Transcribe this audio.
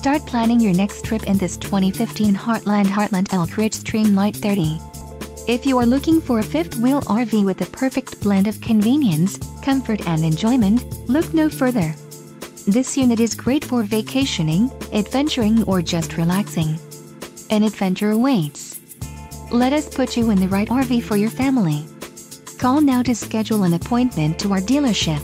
Start planning your next trip in this 2015 Heartland Heartland Elkridge Streamlight 30. If you are looking for a fifth-wheel RV with the perfect blend of convenience, comfort and enjoyment, look no further. This unit is great for vacationing, adventuring or just relaxing. An adventure awaits. Let us put you in the right RV for your family. Call now to schedule an appointment to our dealership.